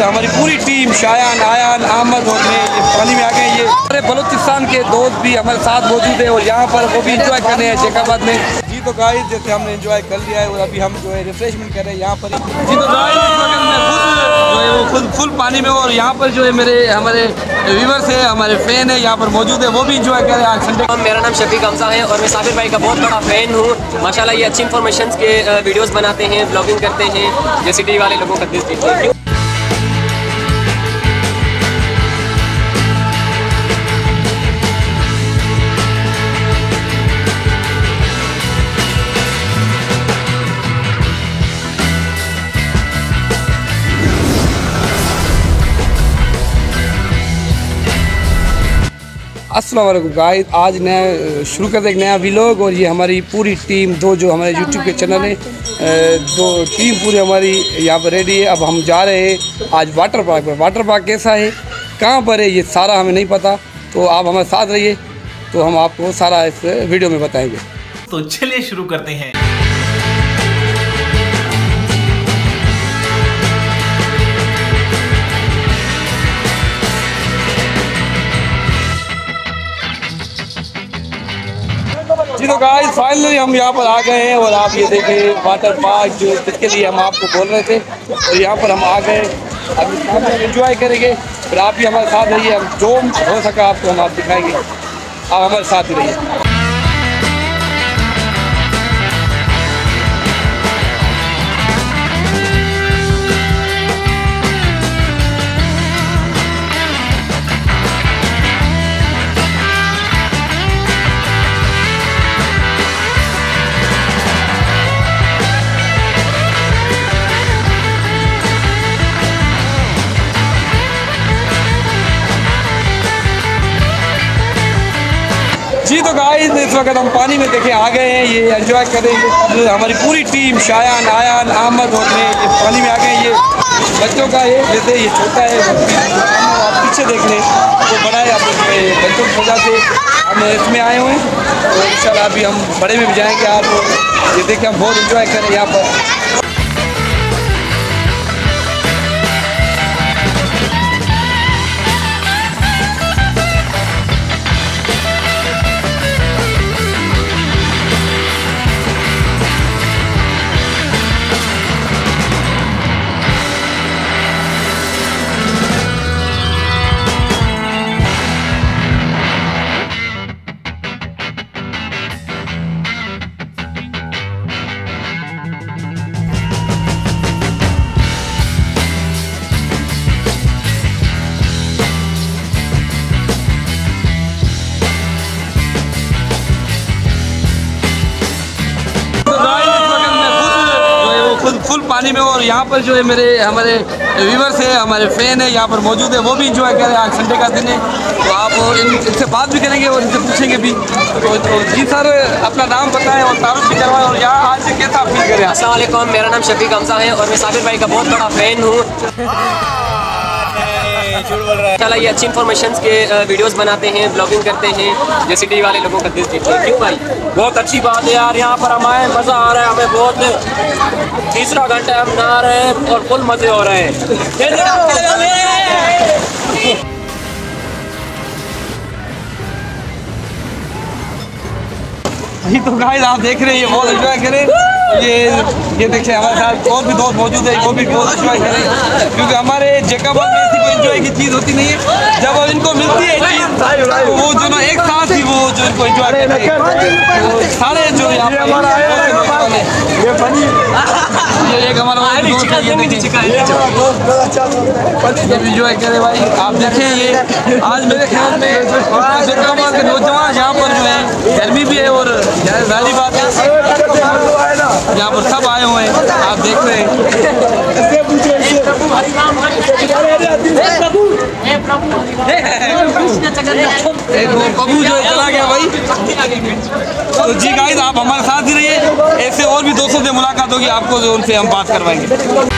हमारी पूरी टीम, शायान, आयान अहमद और मैं ये पानी में आ गए। ये हमारे बलूचिस्तान के दोस्त भी हमारे साथ मौजूद है और यहाँ पर वो भी इंजॉय कर रहे हैं शेखाबाद में। जी तो गाइस जैसे हमने इंजॉय कर लिया है और अभी हम जो है रिफ्रेशमेंट कर रहे हैं यहाँ पर। जी तो जो फुल पानी में और यहाँ पर जो है मेरे, हमारे व्यूवर्स है, हमारे फ़ैन है, यहाँ पर मौजूद है, वो भी इंजॉय कर रहे हैं आज संडे मेरा नाम शफीक हमजा है और मैं साबिर भाई का बहुत बड़ा फ़ैन हूँ। माशाल्लाह ये अच्छी इन्फॉर्मेशन के वीडियोस बनाते हैं ब्लॉगिंग करते हैं, जैसे टी वाले लोगों का दिल जीतते हैं। अस्सलाम वालेकुम गाइस आज नया शुरू करते एक नया व्लॉग और ये हमारी पूरी टीम दो जो हमारे यूट्यूब के चैनल है दो टीम पूरी हमारी यहाँ पर रेडी है। अब हम जा रहे हैं आज वाटर पार्क पर। वाटर पार्क कैसा है कहाँ पर है ये सारा हमें नहीं पता। तो आप हमारे साथ रहिए तो हम आपको सारा इस वीडियो में बताएँगे। तो चलिए शुरू करते हैं। तो गाइस फाइनली हम यहाँ पर आ गए हैं और आप ये देखें वाटर पार्क जो जिसके लिए हम आपको बोल रहे थे। और यहाँ पर हम आ गए। अब इंजॉय करेंगे। फिर आप भी हमारे साथ रहिए। हम जो हो सका आपको हम आप दिखाएँगे। आप हमारे साथ ही रहिए। जी तो गाइस इस वक्त हम पानी में देखे, आ गए हैं, ये एंजॉय अब हमारी पूरी टीम शायान, आयान, अहमद और ये पानी में आ गए ये बच्चों का ये जैसे ये छोटा है आप पीछे देख हैं, वो बड़ा है इसमें बच्चों की वजह से हम इसमें आए हुए हैं। और इंशाल्लाह अभी हम बड़े में भी जाएँगे, आप ये देखें हम बहुत इंजॉय करें यहाँ पर। पानी में और यहाँ पर जो है मेरे हमारे व्यूवर्स है हमारे फ़ैन है यहाँ पर मौजूद है वो भी इंजॉय करें रहे हैं आज संडे का दिन है। तो आप इन इनसे बात भी करेंगे और इनसे पूछेंगे भी। तो, तो जी सर अपना नाम बताएँ और तारुफ भी करवाएँ और यहाँ आज से कैसा फील करें असल मेरा नाम शफीक हमजा है और मैं साबिर भाई का बहुत बड़ा फ़ैन हूँ। माशाल्लाह ये अच्छी इन्फॉर्मेशन के वीडियोस बनाते हैं ब्लॉगिंग करते हैं जैसे टी वाले लोगों का दिल जीतते हैं। क्यों भाई? बहुत अच्छी बात है यार यहाँ पर हम आए मज़ा आ रहा है हमें बहुत तीसरा घंटा हम नहा रहे हैं और फुल मज़े हो रहे हैं। जी तो गाइस आप देख रहे हैं ये बहुत एंजॉय करें। ये ये देखिए हमारे साथ और भी दोस्त मौजूद है वो भी बहुत एंजॉय करें। क्योंकि हमारे जेकाबाद में ऐसी कोई एंजॉय की चीज़ होती नहीं है। जब अब इनको मिलती है चीज़ तो वो जो ना एक साथ ही वो जो इनको एंजॉय करते हैं। तो सारे जो ये एक हमारा है ये देखिए। ये भी एंजॉय करे भाई आप देखें ये आज मेरे ख्याल में जेकाबाद के नौजवान यहाँ पर जो है गर्मी भी है ज़ाहिर बात है यहाँ पर सब आए हुए हैं आप देख रहे हैं। कबू जो है चला गया भाई। तो जी गाइस आप हमारे साथ ही रहिए। ऐसे और भी दोस्तों से मुलाकात होगी। आपको जो उनसे हम बात करवाएँगे।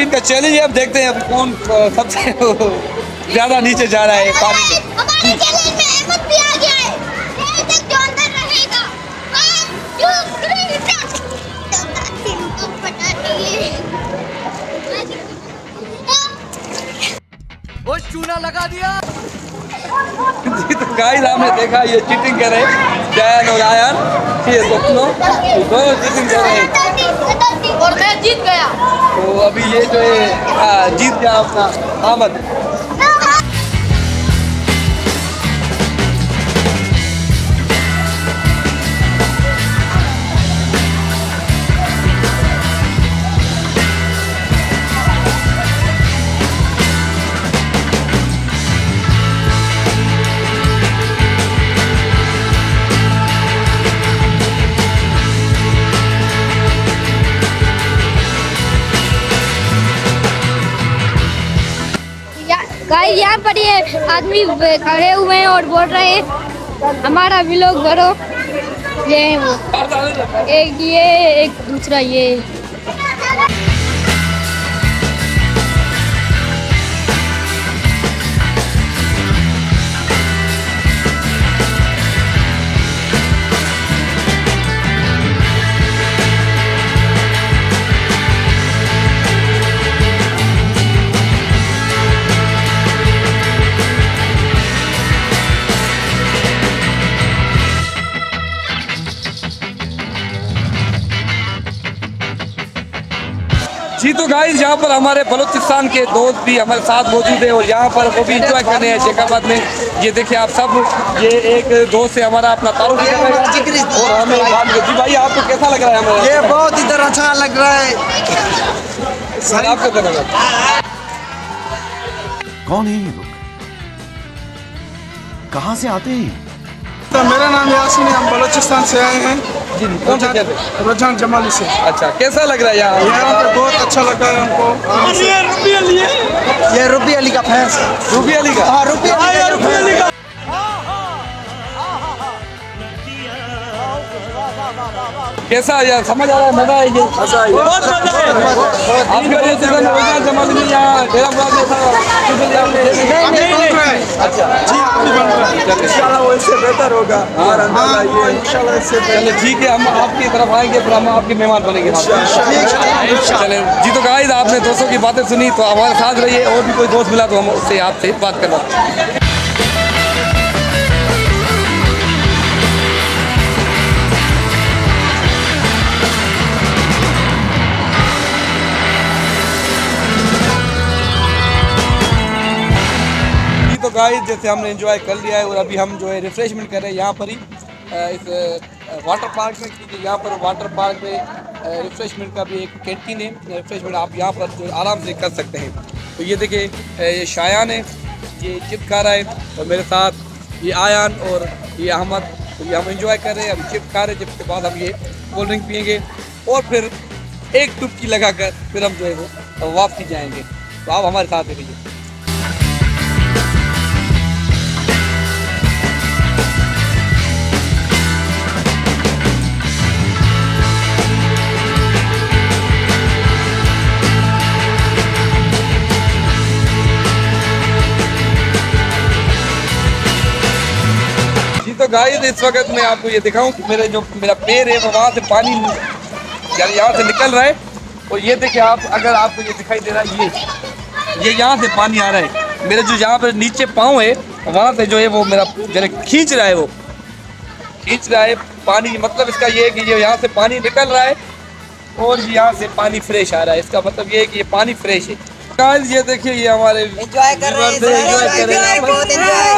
अभी इनका चैलेंज है अब देखते हैं अब कौन सबसे ज़्यादा नीचे जा रहा है पानी में हमारे चैलेंज में अहमद भी आ गया है। ये तक जो अंदर रहेगा वन टू थ्री इनको पता नहीं है जी तो गाइस देखा ये चीटिंग कर रहे हैं। जैन और आयन ये दोनों दोनों चीटिंग कर रहे हैं। और मैं जीत गया। तो अभी ये जो है जीत गया अपना आमद। गाइस, यहाँ पर ये आदमी खड़े हुए हैं और बोल रहे हैं, हमारा विलोक करो। ये है वो। एक ये, एक दूसरा ये। जी तो गाइस यहाँ पर हमारे बलूचिस्तान के दोस्त भी हमारे साथ मौजूद है और यहाँ पर वो भी इंजॉय कर रहे हैं शेखाबाद में। ये देखिए आप सब ये एक दोस्त है हमारा अपना तारुफ कर और हमें जी भाई आपको कैसा लग रहा है हमारा? ये बहुत इधर अच्छा लग रहा है। आपको कैसा लग रहा है? कौन है ये लोग? कहाँ से आते हैं? मेरा नाम यासिन है। हम बलोचिस्तान से आए हैं। जी कौन से कहते हैं? रुझान जमाली से। अच्छा कैसा लग रहा है यहाँ? यहाँ पे बहुत अच्छा लग रहा है हमको। ये रूबी अली का फैंस। रूबी अली का? हाँ रूबी अली का कैसा यार? समझ आ रहा है मज़ा आएगी। बहुत मज़ा है आपके वजह से सर रोजान जमाली में यहाँ डेरा मुराद नहीं अच्छा जी है इंशाल्लाह वो इससे बेहतर होगा। अंदाज़ा ये इंशाल्लाह इससे चले ठीक है हम आपकी तरफ़ आएँगे फिर हम आपके मेहमान बनेंगे। चले जी तो गाइस आपने दोस्तों की बातें सुनी तो हमारे साथ रहिए और भी कोई दोस्त मिला तो हम उससे आपसे बात करवा। गाइस जैसे हमने एंजॉय कर लिया है और अभी हम जो है रिफ्रेशमेंट कर रहे हैं, यहाँ पर ही इस वाटर पार्क में, क्योंकि यहाँ पर वाटर पार्क में रिफ्रेशमेंट का भी एक कैंटीन है। रिफ्रेशमेंट आप यहाँ पर जो आराम से कर सकते हैं। तो ये देखिए ये शायान है, ये चिप खा रहा है और मेरे साथ ये आयान और ये अहमद। तो ये हम इंजॉय कर रहे हैं अभी चिप खा रहे हैं चिप के बाद हम ये कोल्ड ड्रिंक पियेंगे और फिर एक टुपकी लगाकर फिर हम जो है वो वापसी जाएँगे। तो आप हमारे साथ रहिए। गाइस इस वक्त मैं आपको ये दिखाऊँ मेरे जो मेरा पैर है, वो वहाँ से पानी यानी यहाँ से निकल रहा है। और ये देखिए आप, अगर आपको ये दिखाई दे रहा है, ये ये यहाँ से पानी आ रहा है। मेरे जो यहाँ पर नीचे पाँव है, वहाँ से जो है वो मेरा जरा खींच रहा है वो। खींच रहा है पानी मतलब इसका ये है कि ये यहाँ से पानी निकल रहा है और यहाँ से पानी फ्रेश आ रहा है। इसका मतलब ये है कि ये पानी फ्रेश है। गाइस ये देखिए ये हमारे एंजॉय कर रहे हैं enjoy कर। रहे हैं। बहुत एंजॉय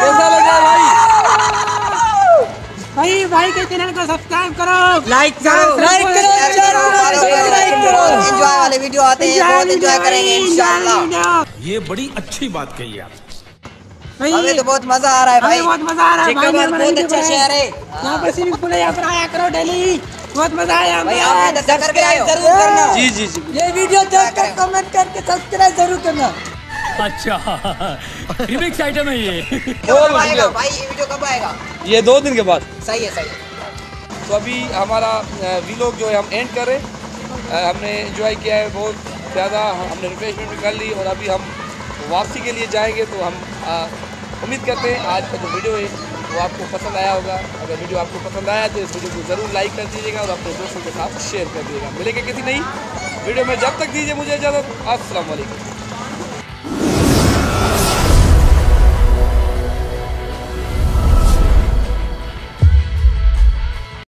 कैसा लगा भाई? भाई भाई के चैनल को सब्सक्राइब करो। लाइक करो लाइक करो लाइक करो एंजॉय वाले वीडियो आते हैं बहुत एंजॉय करेंगे इंशाल्लाह ये बड़ी अच्छी बात कही आप हमें तो बहुत मज़ा आ रहा है भाई। बहुत मज़ा आ रहा है। भाई बहुत अच्छा शहर है। यहाँ पर स्विमिंग पूल है यहाँ पर आया करो डेली। बहुत मज़ा आया ज़रूर करना। जी जी जी। ये वीडियो देख कर कमेंट करके सब्सक्राइब ज़रूर करना। अच्छा। रिमिक्स आइटम है ये। कब आएगा भाई? ये वीडियो कब आएगा? ये दो दिन के बाद। सही है सही है। तो अभी हमारा वीलॉग जो है हम एंड कर रहे हैं। हमने इंजॉय किया है बहुत ज़्यादा। हमने रिफ्रेशमेंट भी कर ली और अभी हम वापसी के लिए जाएँगे तो हम उम्मीद करते हैं आज का जो वीडियो है वो आपको पसंद आया होगा। अगर वीडियो आपको पसंद आया तो इस वीडियो को ज़रूर लाइक कर दीजिएगा और अपने दोस्तों के साथ शेयर कर दीजिएगा। मिलेंगे किसी नहीं वीडियो में। जब तक दीजिए मुझे इजाज़त। असल